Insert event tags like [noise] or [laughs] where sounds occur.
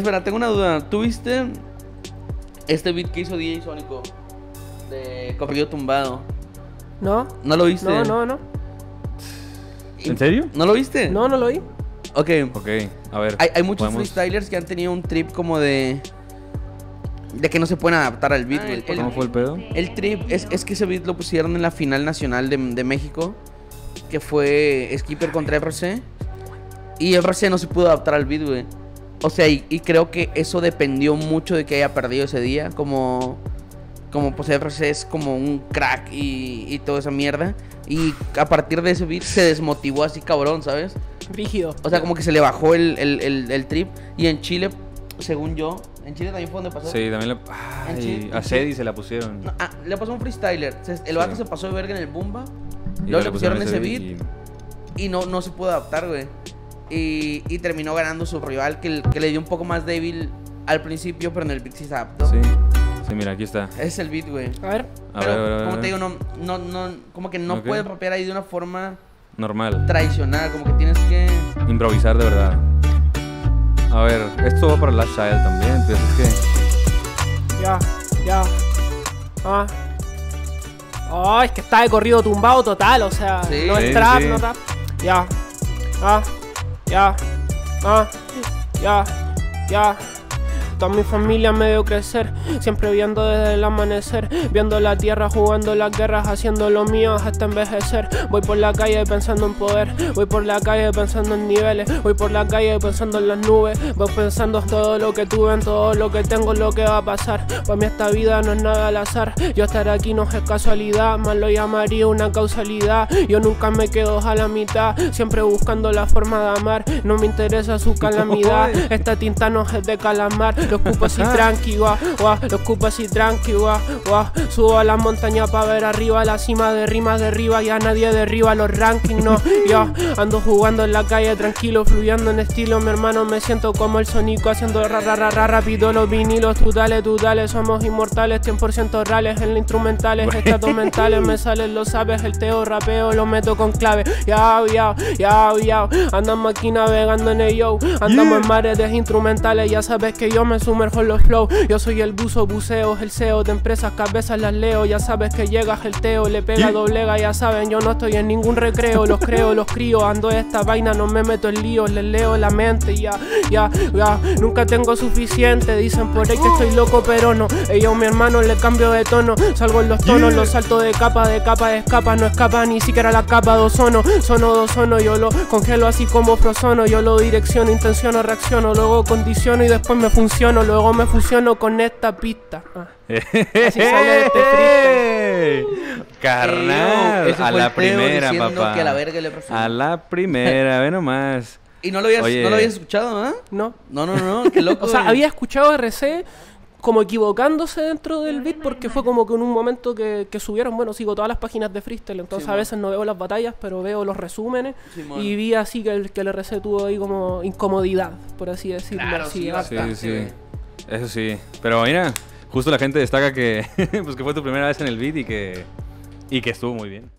Espera, tengo una duda. ¿Tú viste este beat que hizo DJ Sónico? De corrido tumbado. ¿No? ¿No lo viste? No, no, no. ¿En serio? ¿No lo viste? No, no lo oí. Ok. Ok, a ver. Hay, hay muchos podemos- freestylers que han tenido un trip como de. De que no se pueden adaptar al beat, Ah, güey. el- ¿Cómo fue el pedo? El trip es, es que ese beat lo pusieron en la final nacional de, de México, que fue Skipper contra RC. Y RC no se pudo adaptar al beat, güey. O sea, y, y creo que eso dependió mucho de que haya perdido ese día. Como, como pues RC es como un crack y, y toda esa mierda. Y a partir de ese beat se desmotivó así cabrón, ¿sabes? Rígido. O sea, como que se le bajó el, el- el- el trip. Y en Chile, según yo, en Chile también fue donde pasó. Sí, también le. Chile- Ay, en a Chile- Cedi se la pusieron. No, ah, le pasó a un freestyler. Se- El vato Sí. se pasó de verga en el Bumba. Y luego le pusieron pusieron ese beat y- y no, no se pudo adaptar, güey. Y, y terminó ganando su rival que, que le dio un poco más débil al principio, pero en el beat sí se adaptó. Sí. Sí, mira, aquí está. Es el beat, güey. A ver. A Pero, ver, a ver, a ver, como a te digo, no, no, no, como que no Ok. puedes rapear ahí de una forma Normal. tradicional, como que tienes que... Improvisar de verdad. A ver, esto va para Last Child también, pues es que. Ya, ya. Ah. Oh, es que está de corrido tumbado total, o sea, Sí. no Sí, es trap, sí. no trap. Ya. Ah. Ya. Ah. Ya. Ya. Toda mi familia me vio crecer, siempre viendo desde el amanecer, viendo la tierra, jugando las guerras, haciendo lo mío hasta envejecer. Voy por la calle pensando en poder, voy por la calle pensando en niveles, voy por la calle pensando en las nubes, voy pensando en todo lo que tuve, en todo lo que tengo, lo que va a pasar. Para mí esta vida no es nada al azar, yo estar aquí no es casualidad, más lo llamaría una causalidad. Yo nunca me quedo a la mitad, siempre buscando la forma de amar, no me interesa su calamidad. [laughs] Esta tinta no es de calamar, lo escupo así tranqui, guau, guau, lo escupo así tranqui, guau, guau. Subo a la montaña para ver arriba, la cima de rimas derriba, ya nadie derriba los rankings, no. [laughs] Yo ando jugando en la calle tranquilo, fluyendo en estilo, mi hermano me siento como el sonico haciendo ra ra ra ra rápido los vinilos, tú dale, tú dale, somos inmortales, 100% reales en las instrumentales, estados mentales, me salen, lo sabes, el teo rapeo, lo meto con clave, ya, ya, ya, ya, andamos aquí navegando en el yo, andamos en mares de instrumentales, ya sabes que yo me sumerjo en los flow, yo soy el buzo, buceo, el CEO de empresas, cabezas las leo, ya sabes que llegas el teo, le pega, doblega, ya saben, yo no estoy en ningún recreo, los creo, los crío, ando esta vaina, no me meto en líos, les leo la mente, ya, ya, ya, nunca tengo suficiente, dicen por ahí que estoy loco, pero no, ellos mi hermano le cambio de tono, salgo en los tonos, los salto de capa, de capa escapa, no escapa ni siquiera la capa de ozono, sono de ozono, yo lo congelo así como frozono, yo lo direcciono, intenciono, reacciono, luego condiciono y después me luego me fusiono con esta pista. Ah. Así sale este freestyle. Carnal, a la primera, papá. que a la verga le pasó. A la primera, ve nomás. [laughs] Y no lo habías, Oye. no lo habías escuchado, ¿ah? No. No, no, no, qué loco. [laughs] O sea, había escuchado RC como equivocándose dentro del beat porque fue como que en un momento que, que subieron, bueno, sigo todas las páginas de freestyle, entonces Sí, a man. veces no veo las batallas, pero veo los resúmenes Sí, y vi así que el, que el RC tuvo ahí como incomodidad, por así decirlo. Claro, así, sí. Sí. Eso sí. Pero mira, justo la gente destaca que, [laughs] pues que fue tu primera vez en el beat y que, y que estuvo muy bien.